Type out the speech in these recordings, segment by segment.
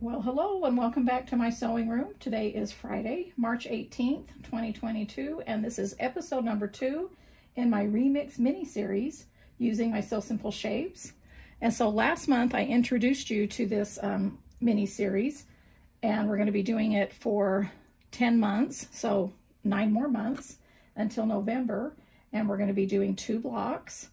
Well, hello and welcome back to my sewing room. Today is Friday, March 18th, 2022, and this is episode number two in my remix mini series using my Sew Simple Shapes. And so last month I introduced you to this um, mini series and we're going to be doing it for 10 months, so nine more months until November. And we're going to be doing two blocks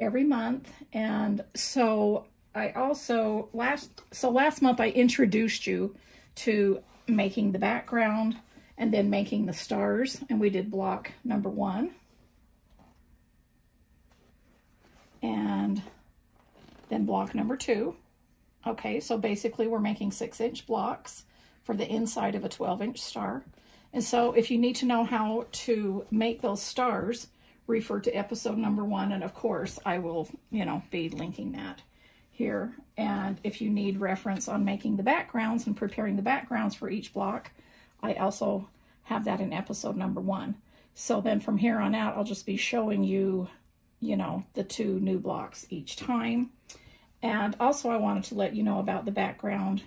every month. And so I also, last so last month I introduced you to making the background and then making the stars. And we did block number one. And then block number two. Okay, so basically we're making six inch blocks for the inside of a 12 inch star. And so if you need to know how to make those stars, refer to episode number one. And of course, I will, you know, be linking that here. And if you need reference on making the backgrounds and preparing the backgrounds for each block, I also have that in episode number one. So then from here on out, I'll just be showing you, you know, the two new blocks each time. And also I wanted to let you know about the background.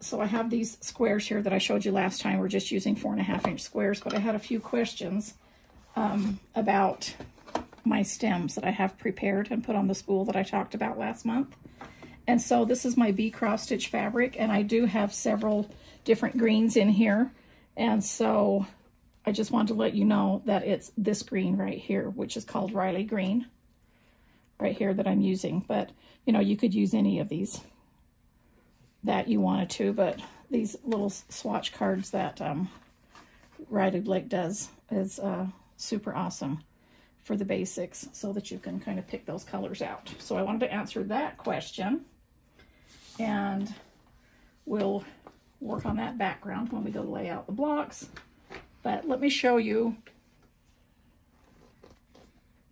So I have these squares here that I showed you last time. We're just using four and a half inch squares, but I had a few questions um, about my stems that I have prepared and put on the spool that I talked about last month. And so this is my Bee cross stitch fabric and I do have several different greens in here. And so I just want to let you know that it's this green right here, which is called Riley green right here that I'm using. But, you know, you could use any of these that you wanted to, but these little swatch cards that um, Riley Blake does is uh, super awesome for the basics so that you can kind of pick those colors out. So I wanted to answer that question and we'll work on that background when we go to lay out the blocks. But let me show you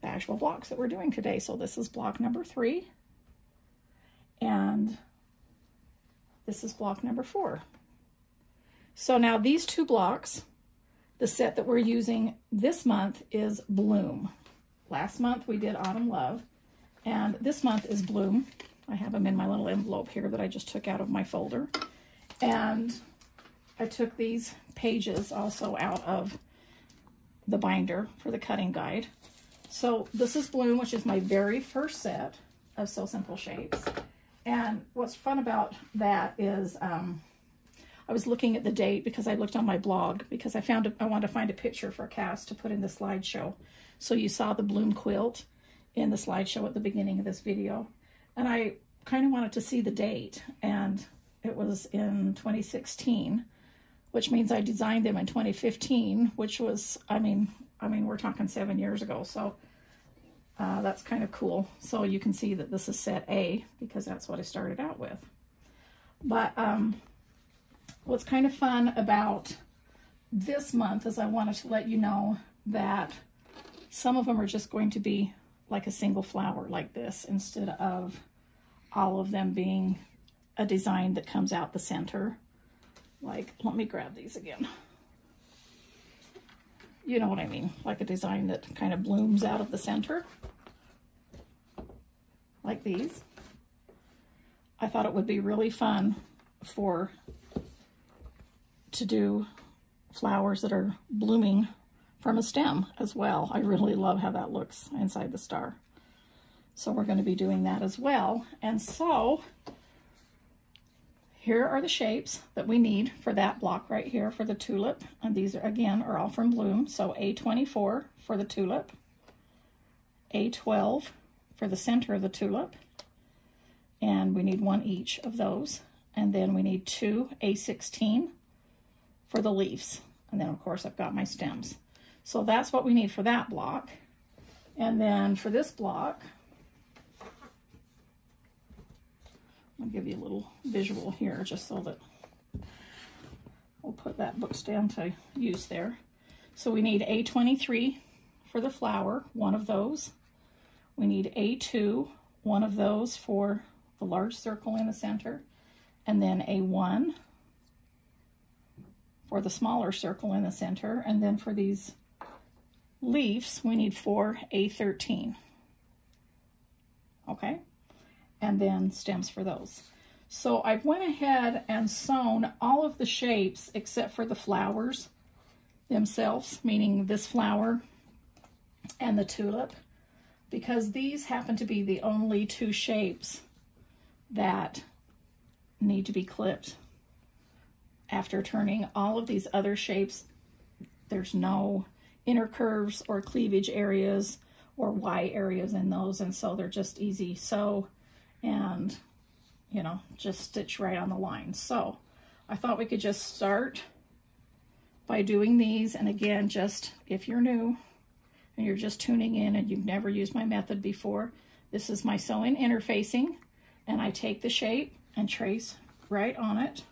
the actual blocks that we're doing today. So this is block number three and this is block number four. So now these two blocks, the set that we're using this month is Bloom. Last month we did Autumn Love, and this month is Bloom. I have them in my little envelope here that I just took out of my folder. And I took these pages also out of the binder for the cutting guide. So this is Bloom, which is my very first set of Sew Simple Shapes. And what's fun about that is um, I was looking at the date because I looked on my blog because I found a, I wanted to find a picture for Cass to put in the slideshow. So you saw the bloom quilt in the slideshow at the beginning of this video. And I kind of wanted to see the date. And it was in 2016, which means I designed them in 2015, which was, I mean, I mean, we're talking seven years ago. So uh, that's kind of cool. So you can see that this is set A because that's what I started out with. But um, what's kind of fun about this month is I wanted to let you know that some of them are just going to be like a single flower like this instead of all of them being a design that comes out the center. Like, let me grab these again. You know what I mean, like a design that kind of blooms out of the center, like these. I thought it would be really fun for to do flowers that are blooming from a stem as well. I really love how that looks inside the star. So we're going to be doing that as well. And so here are the shapes that we need for that block right here for the tulip. And these are, again, are all from Bloom. So A24 for the tulip, A12 for the center of the tulip, and we need one each of those. And then we need two A16 for the leaves. And then, of course, I've got my stems. So that's what we need for that block. And then for this block, I'll give you a little visual here just so that we'll put that book stand to use there. So we need A23 for the flower, one of those. We need A2, one of those for the large circle in the center, and then A1 for the smaller circle in the center, and then for these leaves, we need four A13. Okay? And then stems for those. So I went ahead and sewn all of the shapes except for the flowers themselves, meaning this flower and the tulip, because these happen to be the only two shapes that need to be clipped. After turning all of these other shapes, there's no inner curves or cleavage areas or Y areas in those, and so they're just easy sew and, you know, just stitch right on the line. So I thought we could just start by doing these, and again, just if you're new and you're just tuning in and you've never used my method before, this is my sewing interfacing, and I take the shape and trace right on it.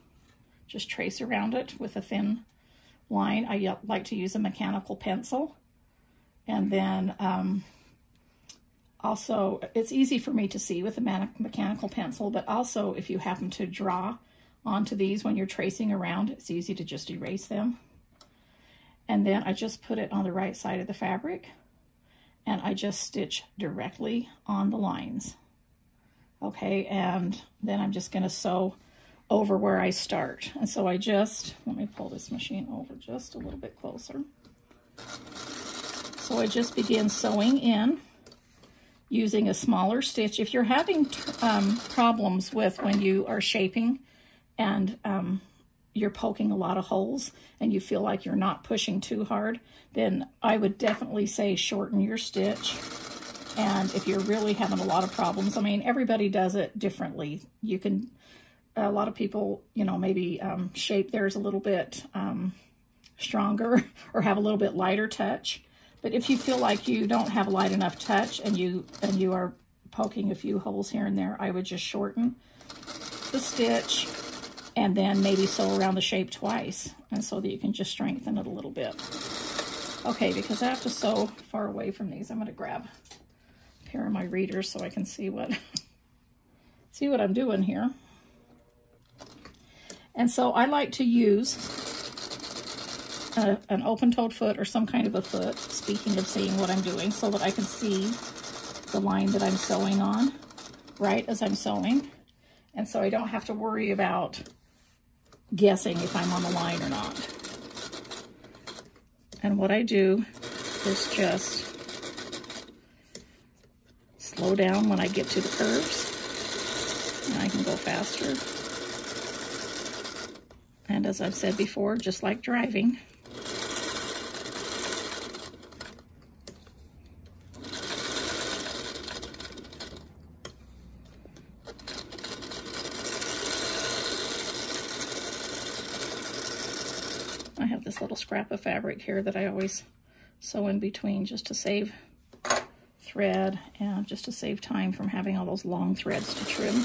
Just trace around it with a thin line. I like to use a mechanical pencil. And then um, also, it's easy for me to see with a mechanical pencil, but also if you happen to draw onto these when you're tracing around, it's easy to just erase them. And then I just put it on the right side of the fabric and I just stitch directly on the lines. Okay, and then I'm just gonna sew over where I start. And so I just, let me pull this machine over just a little bit closer. So I just begin sewing in using a smaller stitch. If you're having um, problems with when you are shaping and um, you're poking a lot of holes and you feel like you're not pushing too hard, then I would definitely say shorten your stitch. And if you're really having a lot of problems, I mean, everybody does it differently. You can a lot of people, you know, maybe um, shape theirs a little bit um, stronger or have a little bit lighter touch. But if you feel like you don't have a light enough touch and you and you are poking a few holes here and there, I would just shorten the stitch and then maybe sew around the shape twice and so that you can just strengthen it a little bit. Okay, because I have to sew far away from these, I'm going to grab a pair of my readers so I can see what see what I'm doing here. And so I like to use a, an open-toed foot or some kind of a foot, speaking of seeing what I'm doing, so that I can see the line that I'm sewing on right as I'm sewing. And so I don't have to worry about guessing if I'm on the line or not. And what I do is just slow down when I get to the curves. And I can go faster. And as I've said before, just like driving, I have this little scrap of fabric here that I always sew in between just to save thread and just to save time from having all those long threads to trim.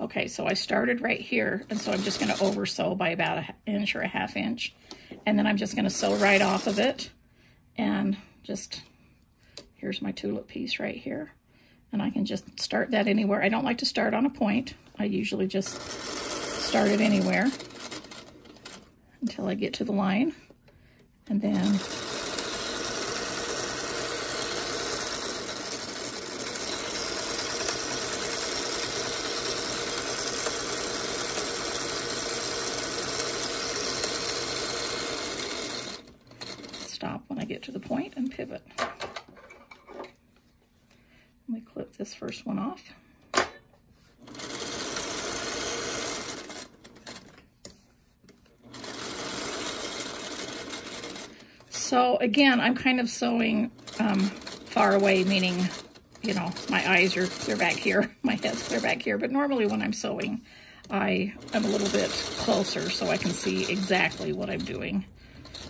Okay, so I started right here, and so I'm just going to over sew by about an inch or a half inch. And then I'm just going to sew right off of it. And just, here's my tulip piece right here. And I can just start that anywhere. I don't like to start on a point. I usually just start it anywhere until I get to the line. And then to the point and pivot. Let me clip this first one off. So again, I'm kind of sewing um, far away, meaning, you know, my eyes are clear back here, my head's clear back here. But normally when I'm sewing, I am a little bit closer so I can see exactly what I'm doing.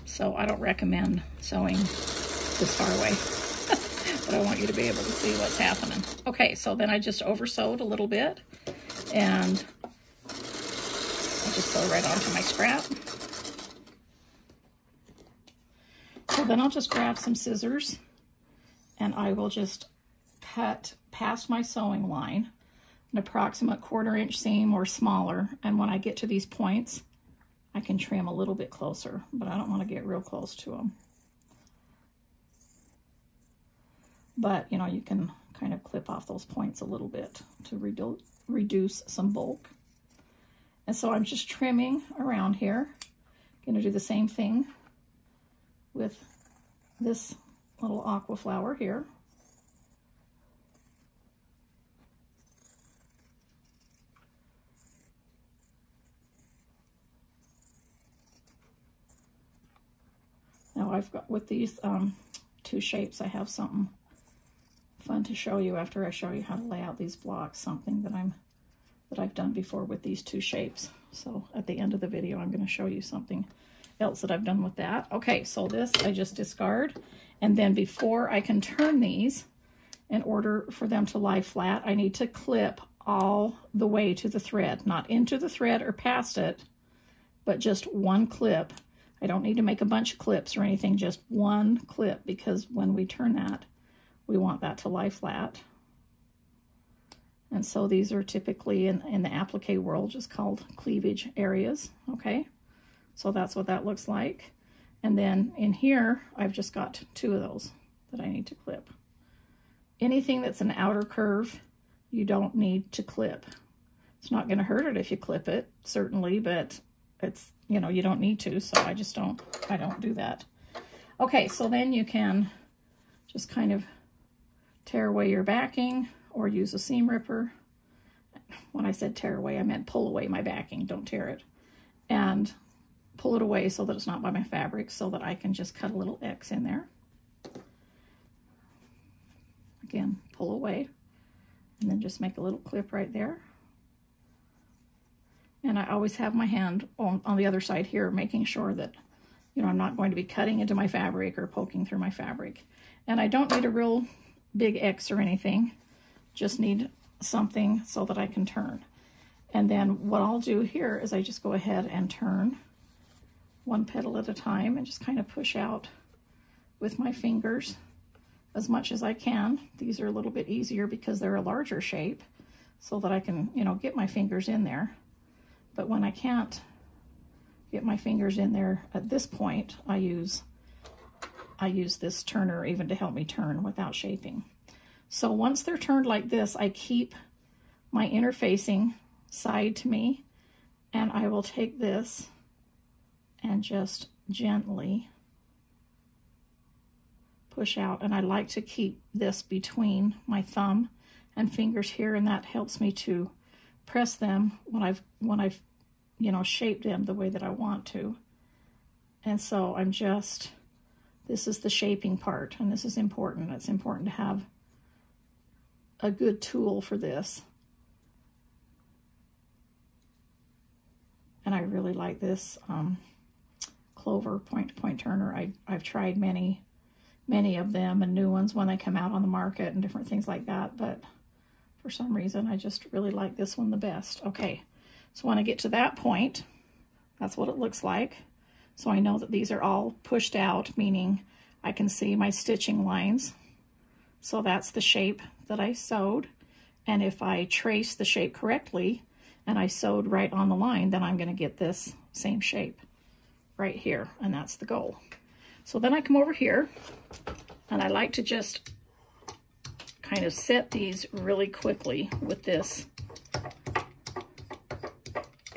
So I don't recommend sewing this far away. But I want you to be able to see what's happening. Okay, so then I just over sewed a little bit and I just sew right onto my scrap. So then I'll just grab some scissors and I will just cut past my sewing line an approximate quarter inch seam or smaller. And when I get to these points, I can trim a little bit closer, but I don't want to get real close to them. But, you know, you can kind of clip off those points a little bit to redu reduce some bulk. And so I'm just trimming around here. Going to do the same thing with this little aqua flower here. Now I've got, with these um, two shapes, I have something fun to show you after I show you how to lay out these blocks, something that I'm that I've done before with these two shapes. So at the end of the video, I'm going to show you something else that I've done with that. Okay, so this I just discard. And then before I can turn these, in order for them to lie flat, I need to clip all the way to the thread, not into the thread or past it, but just one clip. I don't need to make a bunch of clips or anything, just one clip because when we turn that, we want that to lie flat. And so these are typically in, in the applique world just called cleavage areas, okay? So that's what that looks like. And then in here, I've just got two of those that I need to clip. Anything that's an outer curve, you don't need to clip. It's not going to hurt it if you clip it, certainly, but it's, you know, you don't need to, so I just don't, I don't do that. Okay, so then you can just kind of tear away your backing or use a seam ripper. When I said tear away, I meant pull away my backing, don't tear it. And pull it away so that it's not by my fabric so that I can just cut a little X in there. Again, pull away and then just make a little clip right there. And I always have my hand on, on the other side here, making sure that, you know, I'm not going to be cutting into my fabric or poking through my fabric. And I don't need a real big X or anything, just need something so that I can turn. And then what I'll do here is I just go ahead and turn one petal at a time and just kind of push out with my fingers as much as I can. These are a little bit easier because they're a larger shape so that I can, you know, get my fingers in there. But when I can't get my fingers in there at this point, I use I use this turner even to help me turn without shaping. So once they're turned like this, I keep my interfacing side to me and I will take this and just gently push out. And I like to keep this between my thumb and fingers here, and that helps me to press them when I've, when I've, you know, shaped them the way that I want to. And so I'm just, this is the shaping part, and this is important. It's important to have a good tool for this. And I really like this um, Clover point-to-point -point turner. I, I've tried many, many of them and new ones when they come out on the market and different things like that, but for some reason I just really like this one the best. Okay, so when I get to that point, that's what it looks like. So I know that these are all pushed out, meaning I can see my stitching lines. So that's the shape that I sewed. And if I trace the shape correctly and I sewed right on the line, then I'm going to get this same shape right here, and that's the goal. So then I come over here, and I like to just kind of set these really quickly with this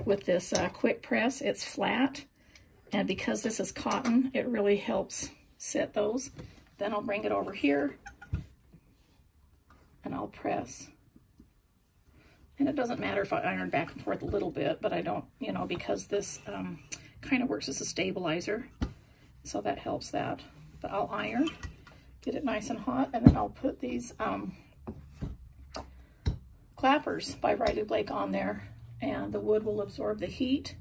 with this uh, quick press. It's flat, and because this is cotton, it really helps set those. Then I'll bring it over here, and I'll press. And it doesn't matter if I iron back and forth a little bit, but I don't, you know, because this um, kind of works as a stabilizer. So that helps that. But I'll iron, get it nice and hot, and then I'll put these um, clappers by Riley Blake on there. And the wood will absorb the heat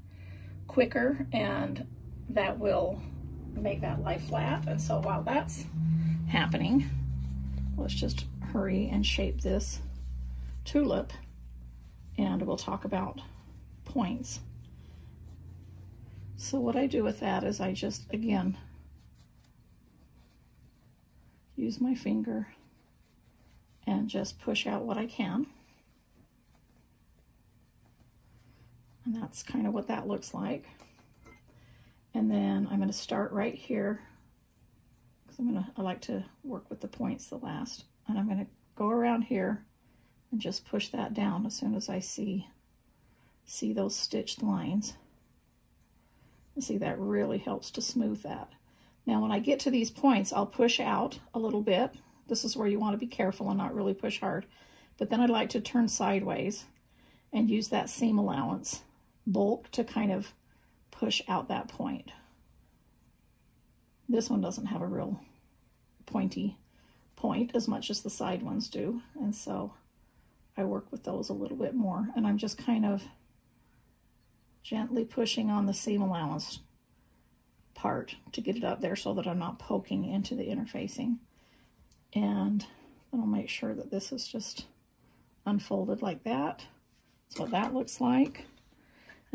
quicker, and that will make that lie flat. And so while that's happening, let's just hurry and shape this tulip, and we'll talk about points. So what I do with that is I just, again, use my finger and just push out what I can. And that's kind of what that looks like. And then I'm going to start right here because I'm going to, I like to work with the points the last. And I'm going to go around here and just push that down as soon as I see, see those stitched lines. And see, that really helps to smooth that. Now, when I get to these points, I'll push out a little bit. This is where you want to be careful and not really push hard. But then I'd like to turn sideways and use that seam allowance bulk to kind of push out that point. This one doesn't have a real pointy point as much as the side ones do. And so I work with those a little bit more. And I'm just kind of gently pushing on the seam allowance part to get it up there so that I'm not poking into the interfacing. And then I'll make sure that this is just unfolded like that. That's what that looks like.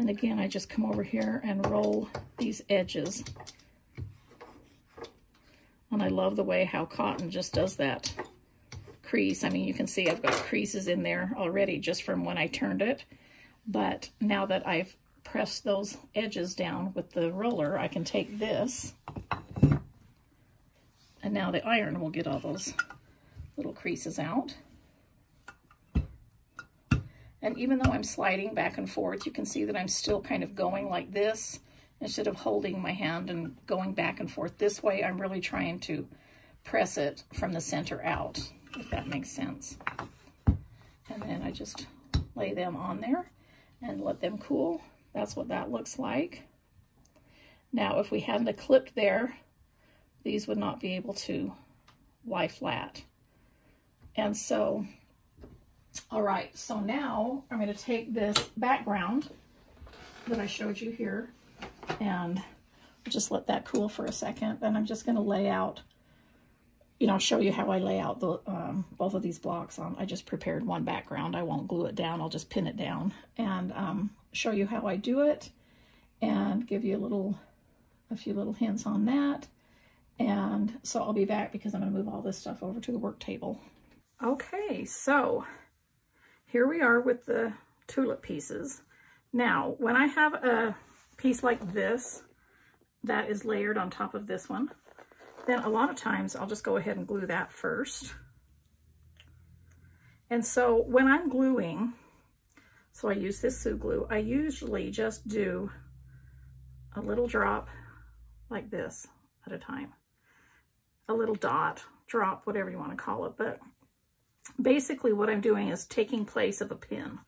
And again, I just come over here and roll these edges. And I love the way how cotton just does that crease. I mean, you can see I've got creases in there already just from when I turned it. But now that I've pressed those edges down with the roller, I can take this and now the iron will get all those little creases out. And even though I'm sliding back and forth, you can see that I'm still kind of going like this instead of holding my hand and going back and forth this way. I'm really trying to press it from the center out, if that makes sense. And then I just lay them on there and let them cool. That's what that looks like. Now, if we hadn't a clip there, these would not be able to lie flat. And so all right, so now I'm going to take this background that I showed you here and just let that cool for a second. And I'm just going to lay out, you know, show you how I lay out the um, both of these blocks on. I just prepared one background. I won't glue it down. I'll just pin it down and um, show you how I do it and give you a little, a few little hints on that. And so I'll be back because I'm going to move all this stuff over to the work table. Okay, so here we are with the tulip pieces. Now, when I have a piece like this that is layered on top of this one, then a lot of times I'll just go ahead and glue that first. And so when I'm gluing, so I use this Sue glue, I usually just do a little drop like this at a time. A little dot, drop, whatever you want to call it. But basically what I'm doing is taking place of a pin.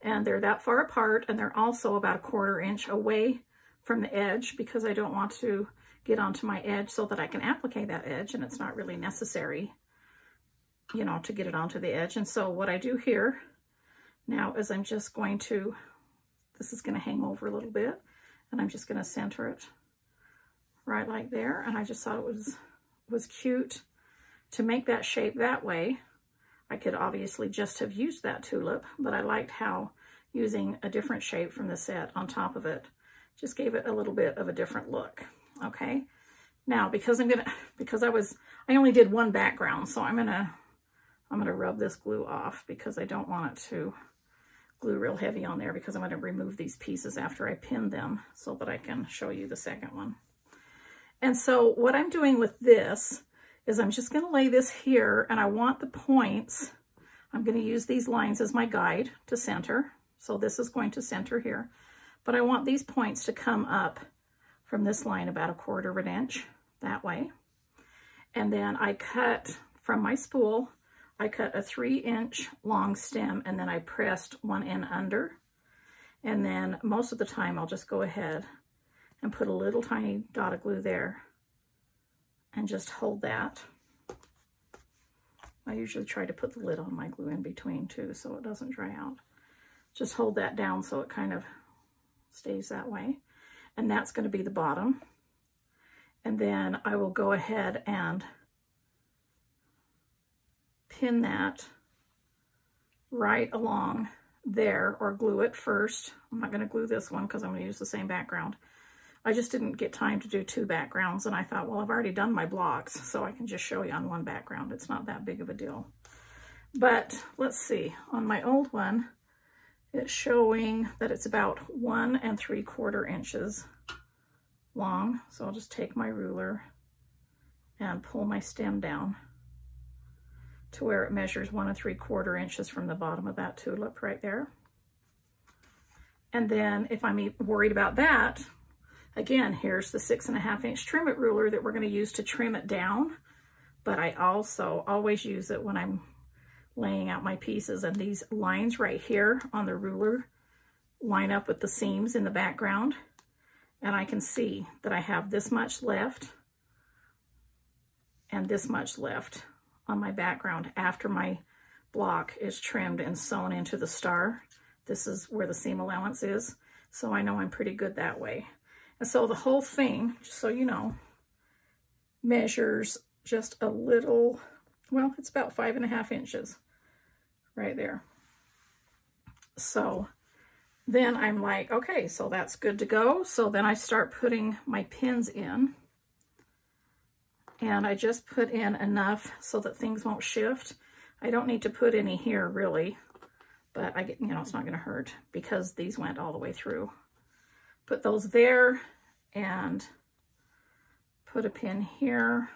And they're that far apart, and they're also about a quarter inch away from the edge because I don't want to get onto my edge so that I can applicate that edge, and it's not really necessary, you know, to get it onto the edge. And so what I do here now is I'm just going to, this is going to hang over a little bit, and I'm just going to center it right like there. And I just thought it was, was cute to make that shape that way I could obviously just have used that tulip, but I liked how using a different shape from the set on top of it just gave it a little bit of a different look, okay? Now, because I'm gonna, because I was, I only did one background, so I'm gonna, I'm gonna rub this glue off because I don't want it to glue real heavy on there because I'm gonna remove these pieces after I pin them so that I can show you the second one. And so what I'm doing with this is I'm just going to lay this here and I want the points. I'm going to use these lines as my guide to center. So this is going to center here. But I want these points to come up from this line about a quarter of an inch that way. And then I cut from my spool, I cut a three inch long stem and then I pressed one end under. And then most of the time I'll just go ahead and put a little tiny dot of glue there and just hold that. I usually try to put the lid on my glue in between too so it doesn't dry out. Just hold that down so it kind of stays that way. And that's going to be the bottom. And then I will go ahead and pin that right along there or glue it first. I'm not going to glue this one because I'm going to use the same background. I just didn't get time to do two backgrounds and I thought, well, I've already done my blocks, so I can just show you on one background. It's not that big of a deal. But let's see, on my old one, it's showing that it's about one and three quarter inches long. So I'll just take my ruler and pull my stem down to where it measures one and three quarter inches from the bottom of that tulip right there. And then if I'm worried about that, again, here's the six and a half inch trim it ruler that we're gonna use to trim it down. But I also always use it when I'm laying out my pieces and these lines right here on the ruler line up with the seams in the background. And I can see that I have this much left and this much left on my background after my block is trimmed and sewn into the star. This is where the seam allowance is. So I know I'm pretty good that way. And so the whole thing, just so you know, measures just a little, well, it's about five and a half inches right there. So then I'm like, okay, so that's good to go. So then I start putting my pins in. And I just put in enough so that things won't shift. I don't need to put any here really, but I get, you know, it's not gonna hurt because these went all the way through. Put those there and put a pin here.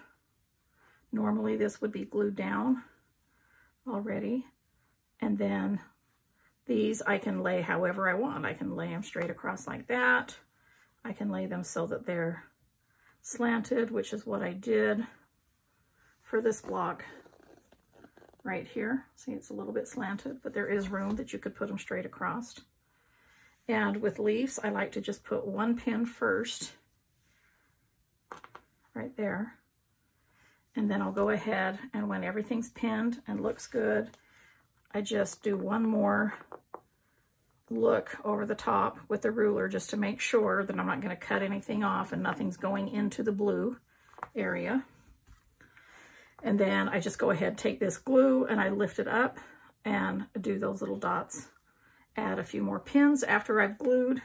Normally this would be glued down already. And then these I can lay however I want. I can lay them straight across like that. I can lay them so that they're slanted, which is what I did for this block right here. See, it's a little bit slanted, but there is room that you could put them straight across. And with leaves, I like to just put one pin first, right there. And then I'll go ahead and when everything's pinned and looks good, I just do one more look over the top with the ruler just to make sure that I'm not going to cut anything off and nothing's going into the blue area. And then I just go ahead, take this glue and I lift it up and do those little dots. Add a few more pins after I've glued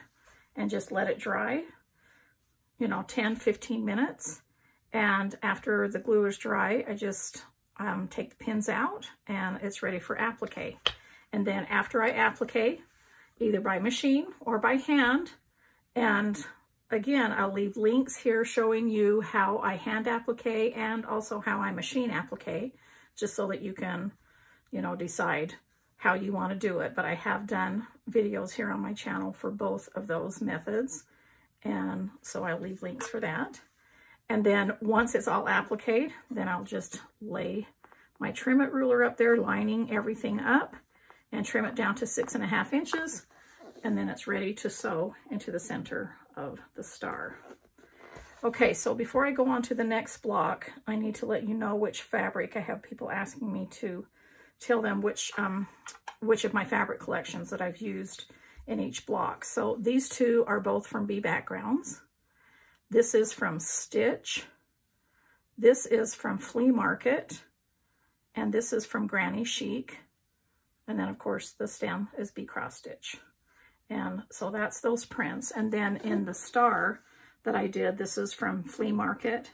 and just let it dry, you know, 10, 15 minutes. And after the glue is dry, I just um, take the pins out and it's ready for applique. And then after I applique, either by machine or by hand, and again, I'll leave links here showing you how I hand applique and also how I machine applique, just so that you can, you know, decide how you want to do it. But I have done videos here on my channel for both of those methods, and so I'll leave links for that. And then once it's all appliqued, then I'll just lay my trim it ruler up there, lining everything up and trim it down to six and a half inches. And then it's ready to sew into the center of the star. Okay, so before I go on to the next block, I need to let you know which fabric. I have people asking me to tell them which, um, which of my fabric collections that I've used in each block. So these two are both from Bee Backgrounds. This is from Stitch. This is from Flea Market. And this is from Granny Chic. And then, of course, the stem is Bee Cross Stitch. And so that's those prints. And then in the star that I did, this is from Flea Market.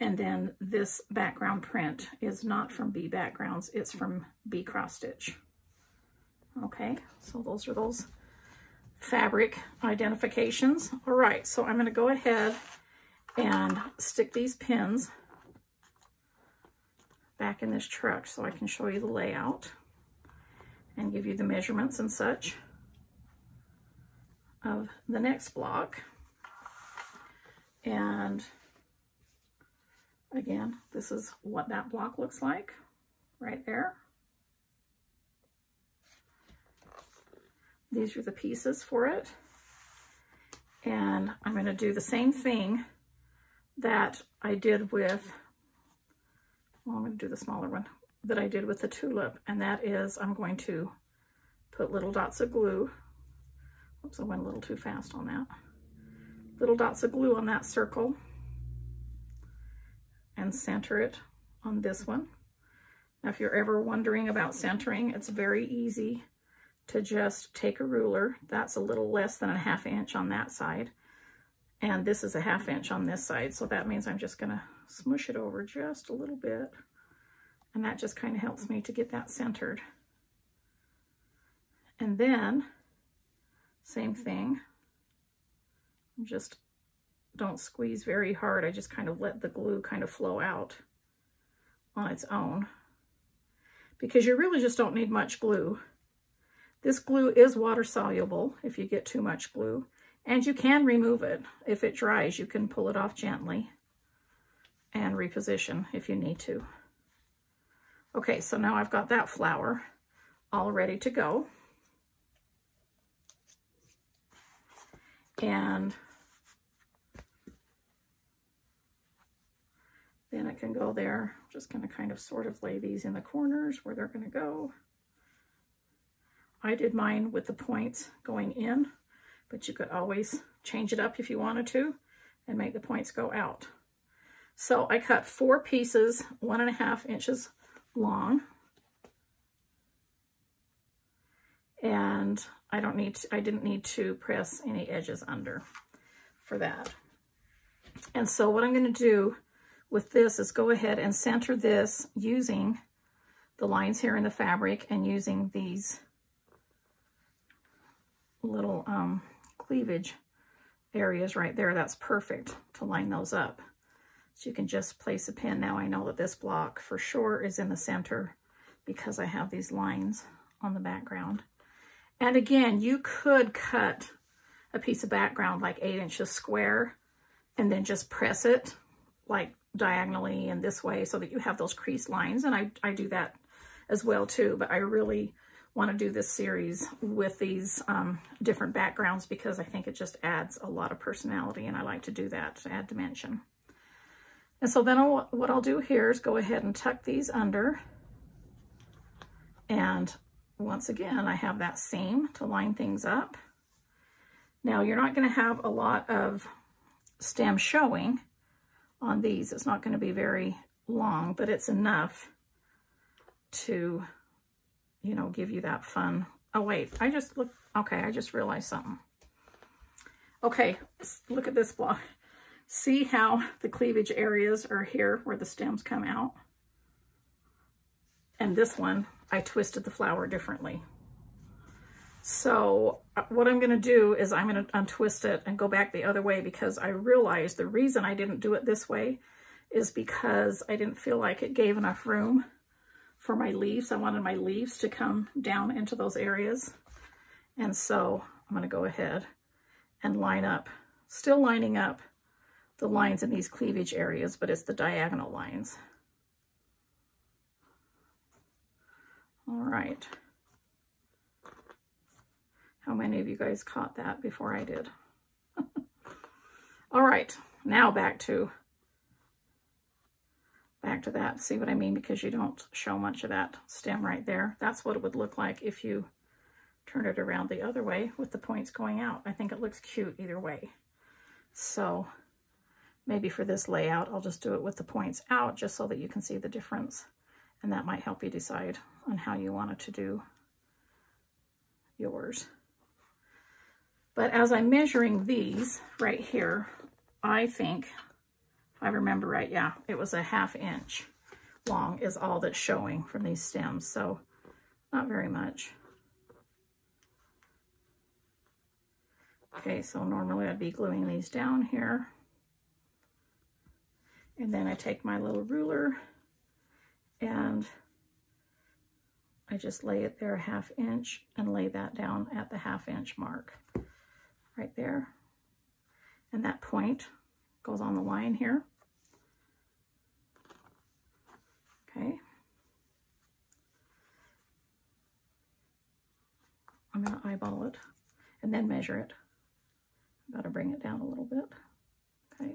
And then this background print is not from Bee Backgrounds, it's from Bee Cross Stitch. Okay, so those are those fabric identifications. All right, so I'm gonna go ahead and stick these pins back in this truck so I can show you the layout and give you the measurements and such of the next block. And again, this is what that block looks like right there. These are the pieces for it. And I'm going to do the same thing that I did with, well, I'm going to do the smaller one, that I did with the tulip. And that is I'm going to put little dots of glue. Oops, I went a little too fast on that. Little dots of glue on that circle and center it on this one. Now, if you're ever wondering about centering, it's very easy to just take a ruler. That's a little less than a half inch on that side. And this is a half inch on this side. So that means I'm just gonna smush it over just a little bit. And that just kind of helps me to get that centered. And then, same thing, I'm just don't squeeze very hard. I just kind of let the glue kind of flow out on its own because you really just don't need much glue. This glue is water soluble if you get too much glue and you can remove it. If it dries, you can pull it off gently and reposition if you need to. Okay, so now I've got that flower all ready to go. And then it can go there. just going to kind of sort of lay these in the corners where they're going to go. I did mine with the points going in, but you could always change it up if you wanted to and make the points go out. So I cut four pieces, one and a half inches long. And I don't need to, I didn't need to press any edges under for that. And so what I'm going to do with this is go ahead and center this using the lines here in the fabric and using these little um, cleavage areas right there. That's perfect to line those up. So you can just place a pin. Now I know that this block for sure is in the center because I have these lines on the background. And again, you could cut a piece of background like eight inches square and then just press it like diagonally in this way so that you have those crease lines. And I, I do that as well too, but I really want to do this series with these um, different backgrounds because I think it just adds a lot of personality and I like to do that to add dimension. And so then I'll, what I'll do here is go ahead and tuck these under. And once again, I have that seam to line things up. Now you're not gonna have a lot of stem showing on these. It's not gonna be very long, but it's enough to, you know, give you that fun. Oh wait, I just look, okay, I just realized something. Okay, look at this block. See how the cleavage areas are here where the stems come out? And this one, I twisted the flower differently. So uh, what I'm going to do is I'm going to untwist it and go back the other way because I realized the reason I didn't do it this way is because I didn't feel like it gave enough room for my leaves. I wanted my leaves to come down into those areas. And so I'm going to go ahead and line up, still lining up the lines in these cleavage areas, but it's the diagonal lines. All right. How many of you guys caught that before I did? All right, now back to back to that. See what I mean? Because you don't show much of that stem right there. That's what it would look like if you turn it around the other way with the points going out. I think it looks cute either way. So maybe for this layout, I'll just do it with the points out just so that you can see the difference. And that might help you decide on how you want it to do yours. But as I'm measuring these right here, I think, if I remember right, yeah, it was a half inch long is all that's showing from these stems. So not very much. Okay, so normally I'd be gluing these down here. And then I take my little ruler and I just lay it there a half inch and lay that down at the half inch mark right there. And that point goes on the line here. Okay. I'm going to eyeball it and then measure it. Got to bring it down a little bit. Okay.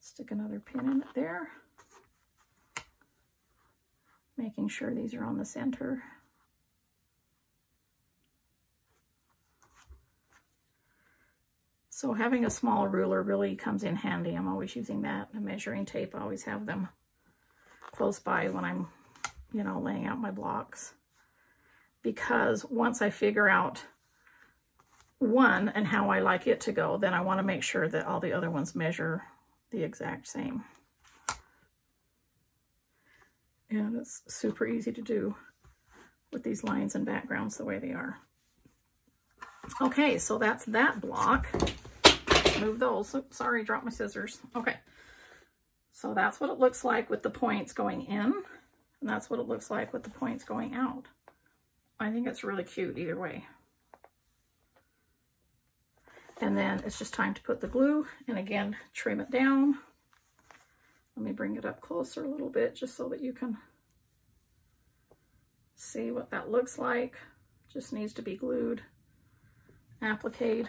Stick another pin in it there. Making sure these are on the center. So having a small ruler really comes in handy. I'm always using that. A measuring tape, I always have them close by when I'm, you know, laying out my blocks. Because once I figure out one and how I like it to go, then I want to make sure that all the other ones measure the exact same. And it's super easy to do with these lines and backgrounds the way they are. Okay, so that's that block. Those. Oops, sorry, dropped my scissors. Okay. So that's what it looks like with the points going in. And that's what it looks like with the points going out. I think it's really cute either way. And then it's just time to put the glue and again, trim it down. Let me bring it up closer a little bit just so that you can see what that looks like. Just needs to be glued, applique.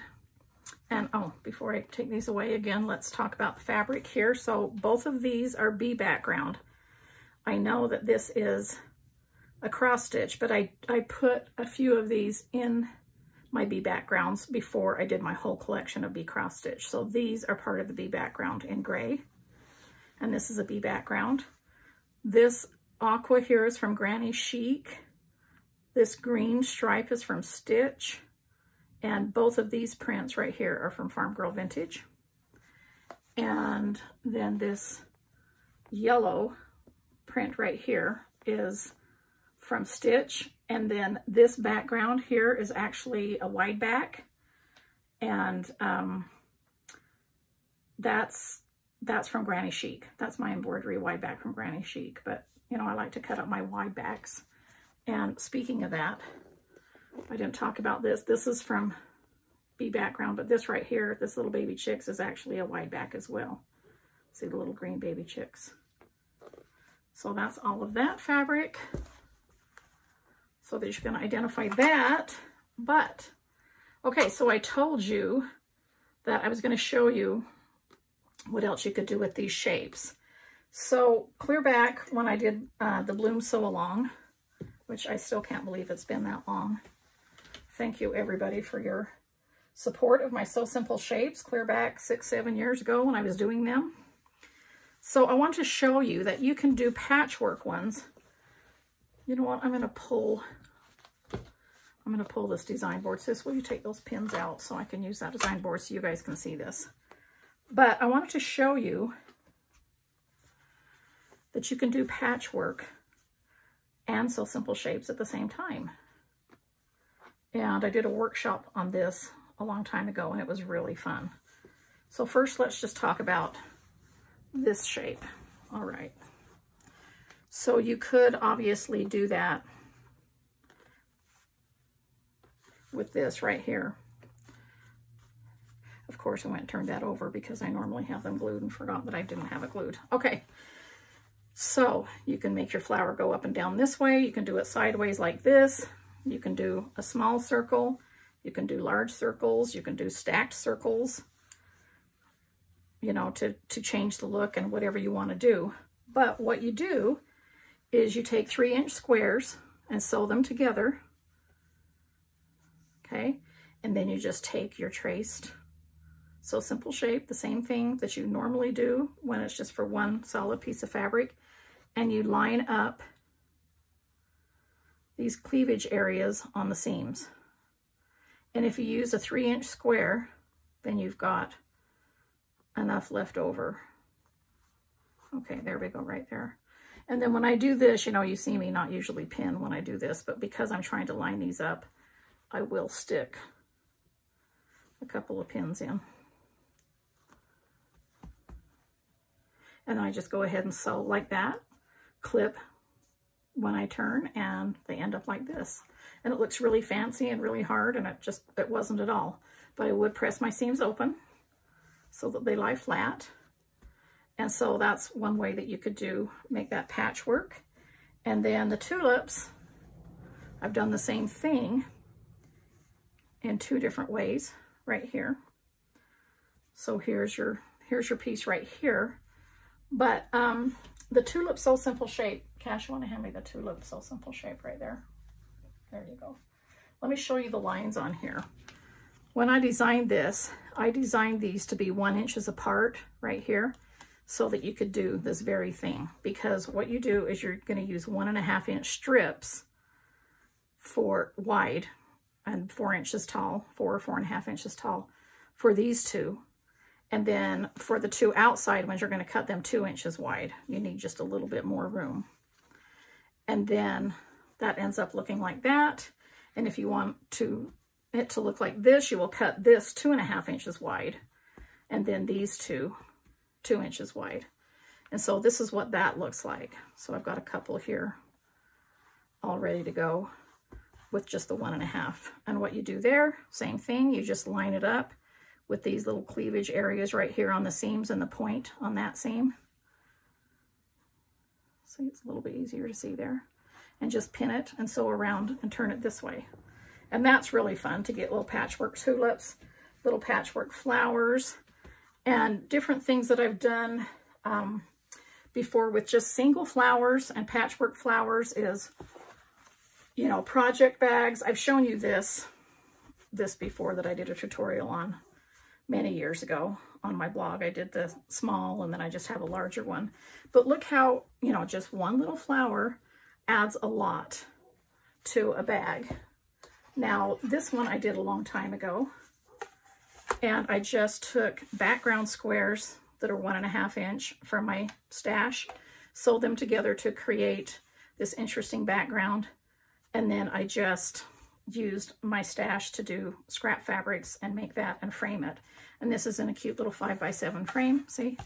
And oh, before I take these away again, let's talk about the fabric here. So both of these are Bee background. I know that this is a cross stitch, but I, I put a few of these in my Bee backgrounds before I did my whole collection of Bee cross stitch. So these are part of the Bee background in gray. And this is a Bee background. This aqua here is from Granny Chic. This green stripe is from Stitch. And both of these prints right here are from Farm Girl Vintage. And then this yellow print right here is from Stitch. And then this background here is actually a wide back. And um, that's that's from Granny Chic. That's my embroidery wide back from Granny Chic. But, you know, I like to cut up my wide backs. And speaking of that, I didn't talk about this. This is from Bee background, but this right here, this little baby chicks is actually a wide back as well. See the little green baby chicks. So that's all of that fabric. So that you're going to identify that. But, okay, so I told you that I was going to show you what else you could do with these shapes. So clear back when I did uh, the Bloom Sew Along, which I still can't believe it's been that long. Thank you, everybody, for your support of my Sew Simple Shapes clear back six, seven years ago when I was doing them. So I want to show you that you can do patchwork ones. You know what? I'm going to pull I'm going to pull this design board. Sis, will you take those pins out so I can use that design board so you guys can see this? But I wanted to show you that you can do patchwork and Sew Simple Shapes at the same time. And I did a workshop on this a long time ago, and it was really fun. So first, let's just talk about this shape. All right. So you could obviously do that with this right here. Of course, I went and turned that over because I normally have them glued and forgot that I didn't have it glued. Okay, so you can make your flower go up and down this way. You can do it sideways like this. You can do a small circle. You can do large circles. You can do stacked circles, you know, to, to change the look and whatever you want to do. But what you do is you take three inch squares and sew them together. Okay. And then you just take your traced Sew Simple Shape, the same thing that you normally do when it's just for one solid piece of fabric. And you line up these cleavage areas on the seams. And if you use a three inch square, then you've got enough left over. Okay, there we go right there. And then when I do this, you know, you see me not usually pin when I do this, but because I'm trying to line these up, I will stick a couple of pins in. And I just go ahead and sew like that, clip when I turn and they end up like this. And it looks really fancy and really hard and it just, it wasn't at all. But I would press my seams open so that they lie flat. And so that's one way that you could do, make that patchwork. And then the tulips, I've done the same thing in two different ways right here. So here's your, here's your piece right here. But um, the tulip Sew Simple Shape Cash, you want to hand me the tulip Sew Simple Shape right there? There you go. Let me show you the lines on here. When I designed this, I designed these to be one inches apart right here so that you could do this very thing. Because what you do is you're going to use one and a half inch strips for wide and four inches tall, four or four and a half inches tall for these two. And then for the two outside ones, you're going to cut them two inches wide. You need just a little bit more room. And then that ends up looking like that. And if you want to it to look like this, you will cut this two and a half inches wide and then these two, two inches wide. And so this is what that looks like. So I've got a couple here all ready to go with just the one and a half. And what you do there, same thing, you just line it up with these little cleavage areas right here on the seams and the point on that seam. See, it's a little bit easier to see there. And just pin it and sew around and turn it this way. And that's really fun to get little patchwork tulips, little patchwork flowers, and different things that I've done um, before with just single flowers and patchwork flowers is, you know, project bags. I've shown you this, this before that I did a tutorial on many years ago on my blog. I did the small and then I just have a larger one. But look how, you know, just one little flower adds a lot to a bag. Now, this one I did a long time ago. And I just took background squares that are one and a half inch from my stash, sewed them together to create this interesting background. And then I just used my stash to do scrap fabrics and make that and frame it. And this is in a cute little five by seven frame. See,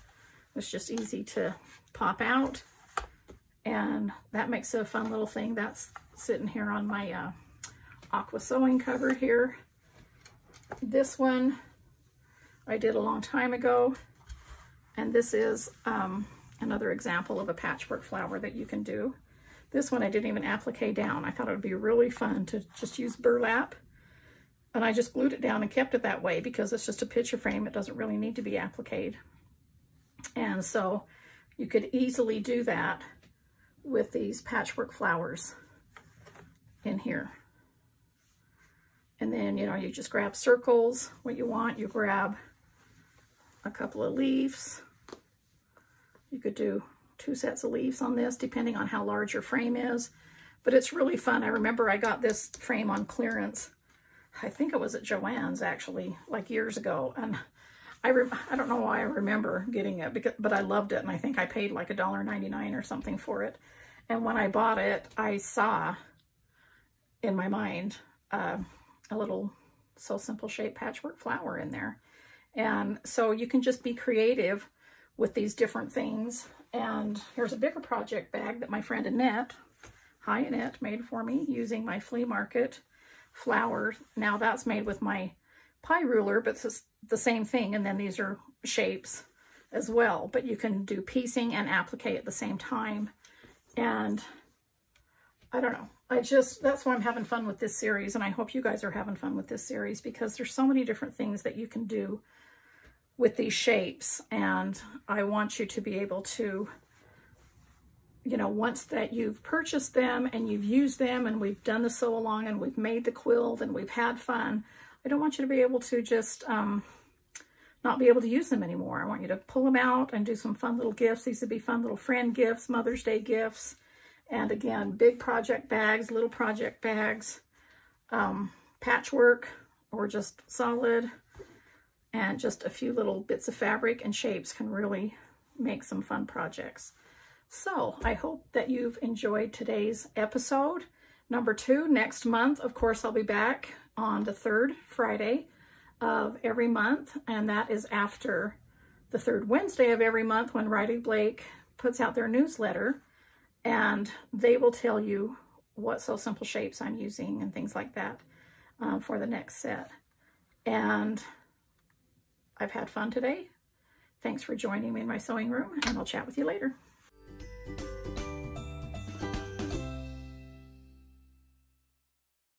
it's just easy to pop out. And that makes a fun little thing. That's sitting here on my uh, aqua sewing cover here. This one I did a long time ago. And this is um, another example of a patchwork flower that you can do. This one I didn't even applique down. I thought it would be really fun to just use burlap. And I just glued it down and kept it that way because it's just a picture frame. It doesn't really need to be appliqued. And so you could easily do that with these patchwork flowers in here. And then, you know, you just grab circles, what you want. You grab a couple of leaves. You could do two sets of leaves on this, depending on how large your frame is. But it's really fun. I remember I got this frame on clearance. I think it was at Joann's, actually, like years ago. And I, I don't know why I remember getting it, because, but I loved it. And I think I paid like $1.99 or something for it. And when I bought it, I saw in my mind uh, a little Sew Simple Shape patchwork flower in there. And so you can just be creative with these different things. And here's a bigger project bag that my friend Annette, hi Annette, made for me using my flea market flower. Now that's made with my pie ruler, but it's the same thing. And then these are shapes as well. But you can do piecing and applique at the same time. And I don't know. I just, that's why I'm having fun with this series. And I hope you guys are having fun with this series because there's so many different things that you can do with these shapes. And I want you to be able to, you know, once that you've purchased them and you've used them and we've done the sew along and we've made the quilt and we've had fun, I don't want you to be able to just um, not be able to use them anymore. I want you to pull them out and do some fun little gifts. These would be fun little friend gifts, Mother's Day gifts, and again, big project bags, little project bags, um, patchwork, or just solid, and just a few little bits of fabric and shapes can really make some fun projects. So I hope that you've enjoyed today's episode. Number two, next month, of course, I'll be back on the third Friday of every month, and that is after the third Wednesday of every month when Riley Blake puts out their newsletter and they will tell you what Sew Simple shapes I'm using and things like that um, for the next set. And I've had fun today. Thanks for joining me in my sewing room, and I'll chat with you later.